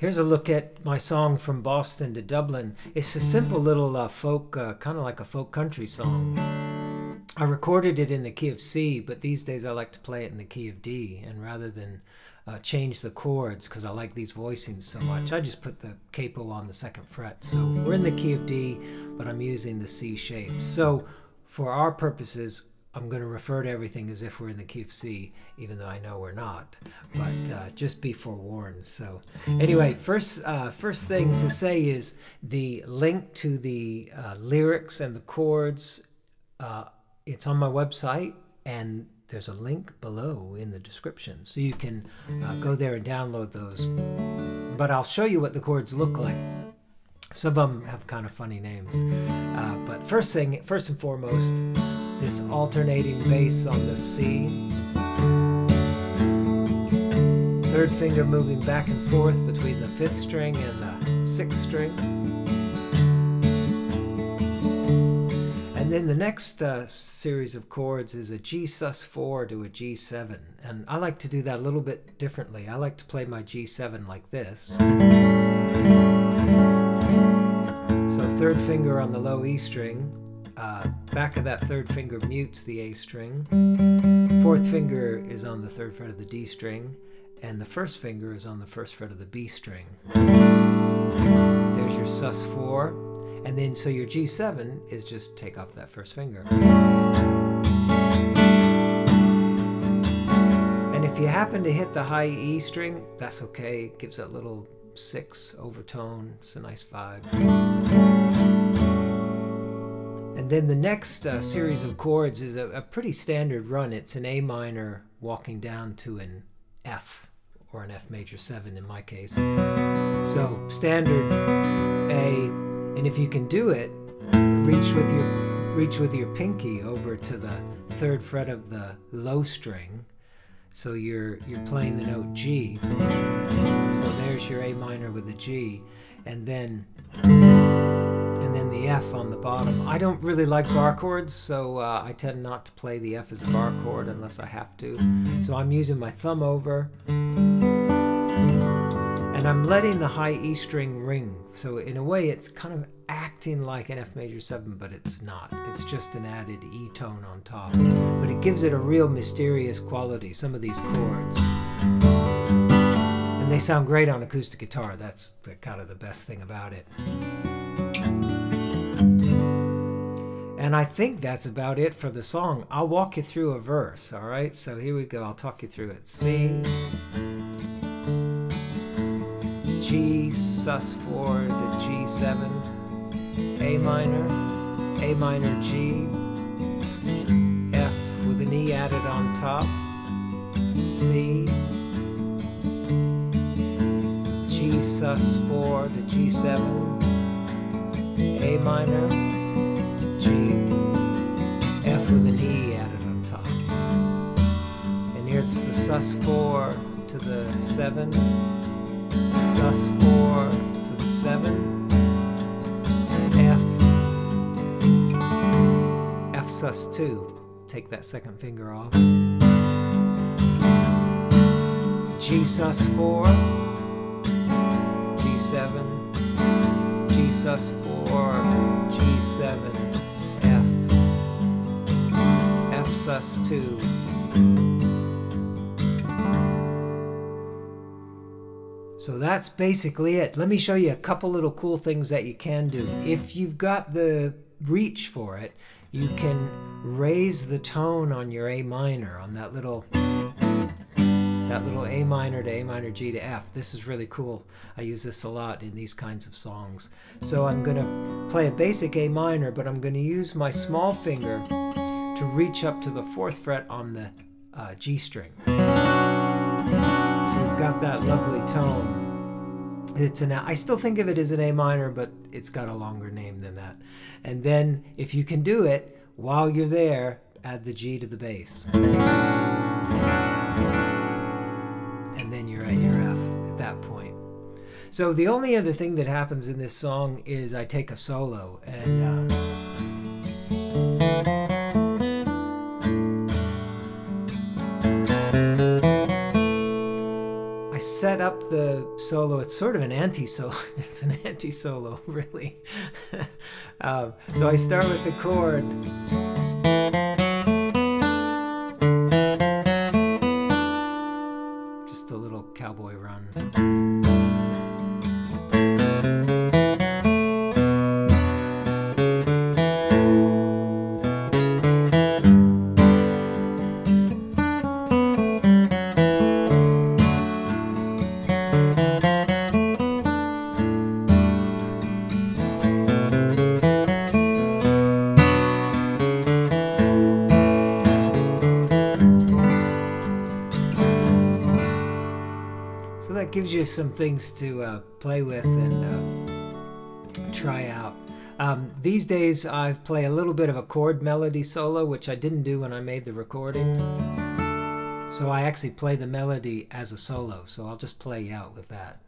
Here's a look at my song from Boston to Dublin. It's a simple little uh, folk, uh, kind of like a folk country song. I recorded it in the key of C, but these days I like to play it in the key of D. And rather than uh, change the chords, because I like these voicings so much, I just put the capo on the second fret. So we're in the key of D, but I'm using the C shape. So for our purposes, I'm going to refer to everything as if we're in the key of C, even though I know we're not. But uh, just be forewarned. So, anyway, first uh, first thing to say is the link to the uh, lyrics and the chords. Uh, it's on my website, and there's a link below in the description, so you can uh, go there and download those. But I'll show you what the chords look like. Some of them have kind of funny names. Uh, but first thing, first and foremost this alternating bass on the C. Third finger moving back and forth between the fifth string and the sixth string. And then the next uh, series of chords is a G sus4 to a G7. And I like to do that a little bit differently. I like to play my G7 like this. So third finger on the low E string, uh, back of that third finger mutes the A string. Fourth finger is on the third fret of the D string, and the first finger is on the first fret of the B string. There's your sus4, and then so your G7 is just take off that first finger. And if you happen to hit the high E string, that's okay. It gives that little six overtone. It's a nice vibe And then the next uh, series of chords is a, a, pretty standard run. It's an A minor walking down to an F, or an F major 7 in my case. So standard A, and if you can do it, reach with your reach with your pinky over to the third fret of the low string. So you're you're playing the note G. So there's your A minor with the G, and then and then the F on the bottom. I don't really like bar chords, so uh, I tend not to play the F as a bar chord unless I have to. So I'm using my thumb over, and I'm letting the high E string ring. So in a way, it's kind of acting like an F major 7, but it's not. It's just an added E tone on top. But it gives it a real mysterious quality, some of these chords. And they sound great on acoustic guitar. That's the, kind of the best thing about it. And I think that's about it for the song. I'll walk you through a verse, all right? So here we go. I'll talk you through it. C, G, sus4 to G7, A minor, A minor G, F with an E added on top, C, G sus4 to G7, A minor, G, F with an E added on top. And here's the sus4 to the 7, sus4 to the 7, F, F sus2, take that second finger off, G sus4, G7, G sus4, G7, us to. So that's basically it. Let me show you a couple little cool things that you can do. If you've got the reach for it, you can raise the tone on your A minor on that little that little A minor to A minor G to F. This is really cool. I use this a lot in these kinds of songs. So I'm going to play a basic A minor, but I'm going to use my small finger to reach up to the fourth fret on the uh, G string. So we've got that lovely tone. It's an, I still think of it as an A minor, but it's got a longer name than that. And then if you can do it, while you're there, add the G to the bass. And then you're at your F at that point. So the only other thing that happens in this song is I take a solo and uh, set up the solo, it's sort of an anti-solo. It's an anti-solo, really. um, so I start with the chord. So that gives you some things to uh, play with and uh, try out. Um, these days I play a little bit of a chord melody solo, which I didn't do when I made the recording. So I actually play the melody as a solo, so I'll just play out with that.